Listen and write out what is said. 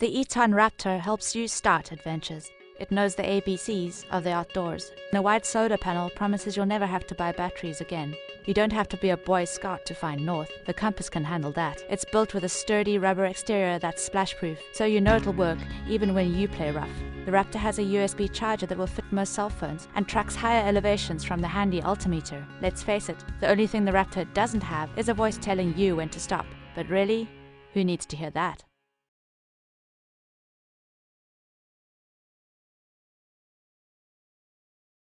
The Eton Raptor helps you start adventures. It knows the ABCs of the outdoors. The white solar panel promises you'll never have to buy batteries again. You don't have to be a Boy Scout to find north. The compass can handle that. It's built with a sturdy rubber exterior that's splashproof, so you know it'll work even when you play rough. The Raptor has a USB charger that will fit most cell phones and tracks higher elevations from the handy altimeter. Let's face it, the only thing the Raptor doesn't have is a voice telling you when to stop. But really, who needs to hear that?